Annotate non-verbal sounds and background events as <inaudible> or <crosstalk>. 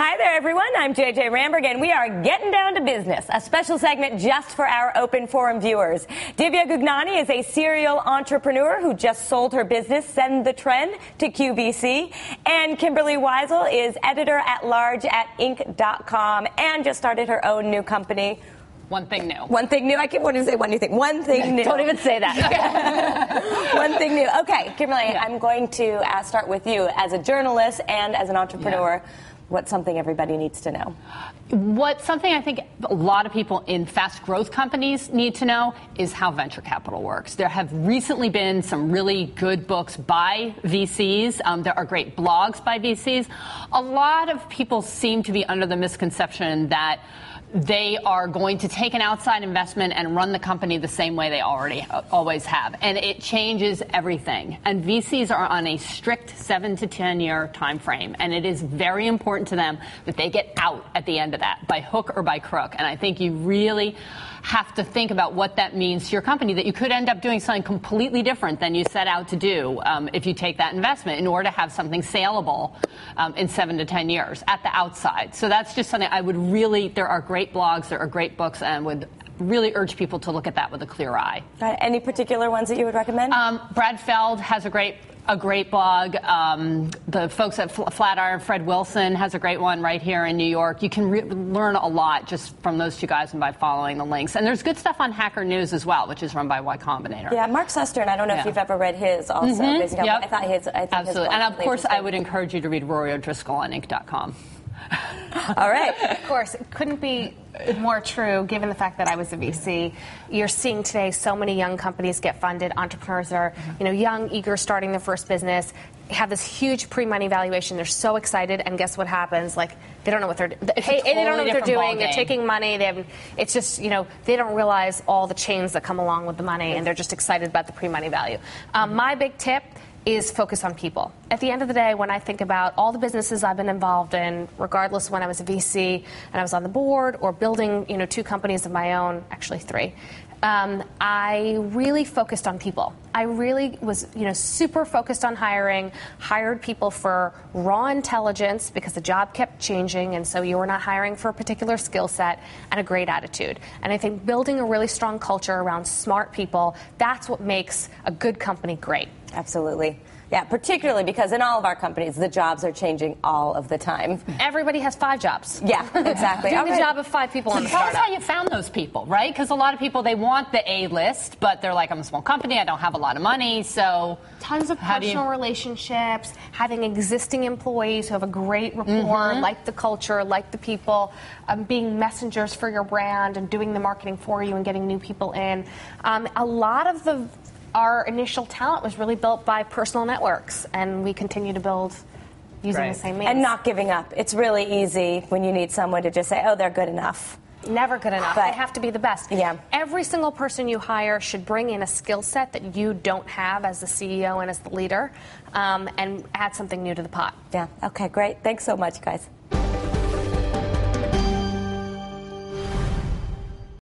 Hi there, everyone. I'm JJ Ramberg, and we are getting down to business, a special segment just for our open forum viewers. Divya Gugnani is a serial entrepreneur who just sold her business, Send the Trend, to QVC. And Kimberly Weisul is editor at large at Inc.com and just started her own new company. One thing new. One thing new. I keep wanting to say one new thing. One thing <laughs> new. Don't even say that. <laughs> one thing new. Okay, Kimberly, yeah. I'm going to uh, start with you as a journalist and as an entrepreneur. Yeah what's something everybody needs to know? What something I think a lot of people in fast growth companies need to know is how venture capital works. There have recently been some really good books by VCs. Um, there are great blogs by VCs. A lot of people seem to be under the misconception that they are going to take an outside investment and run the company the same way they already uh, always have and it changes everything and VCs are on a strict 7 to 10 year time frame and it is very important to them that they get out at the end of that by hook or by crook and I think you really have to think about what that means to your company that you could end up doing something completely different than you set out to do um, if you take that investment in order to have something saleable um, in seven to ten years at the outside. So that's just something I would really, there are great blogs, there are great books, and would really urge people to look at that with a clear eye. Any particular ones that you would recommend? Um, Brad Feld has a great a great blog. Um, the folks at Flatiron, Fred Wilson has a great one right here in New York. You can re- learn a lot just from those two guys and by following the links. And there's good stuff on Hacker News as well, which is run by Y Combinator. Yeah, Mark Suster. I don't know yeah. if you've ever read his also. Mm-hmm. Yep. I thought his. I think Absolutely. His and of course, I would encourage you to read Rory O'Driscoll on Inc.com. <laughs> All right. Of course, it couldn't be more true given the fact that I was a VC. You're seeing today so many young companies get funded. Entrepreneurs are, you know, young, eager, starting their first business, have this huge pre-money valuation. They're so excited, and guess what happens? Like they don't know what they're they, totally they don't know what they're doing. They're taking money. They have, it's just you know they don't realize all the chains that come along with the money, and they're just excited about the pre-money value. Um, my big tip is focus on people. At the end of the day, when I think about all the businesses I've been involved in, regardless when I was a VC and I was on the board or building, you know, two companies of my own, actually three, um, I really focused on people. I really was, you know, super focused on hiring, hired people for raw intelligence because the job kept changing, and so you were not hiring for a particular skill set and a great attitude. And I think building a really strong culture around smart people, that's what makes a good company great. Absolutely. Yeah, particularly because in all of our companies, the jobs are changing all of the time. Everybody has five jobs. Yeah, exactly. <laughs> Doing the right. job of five people so in the Tell us how you found those people, right? Because a lot of people, they want the A list, but they're like, I'm a small company, I don't have a lot of money, so. Tons of personal you... relationships, having existing employees who have a great rapport, mm-hmm. like the culture, like the people, um, being messengers for your brand and doing the marketing for you and getting new people in. Um, a lot of the our initial talent was really built by personal networks, and we continue to build using right. the same means. And not giving up. It's really easy when you need someone to just say, oh, they're good enough. Never good enough. But, they have to be the best. Yeah. Every single person you hire should bring in a skill set that you don't have as the CEO and as the leader, um, and add something new to the pot. Yeah. Okay. Great. Thanks so much, guys.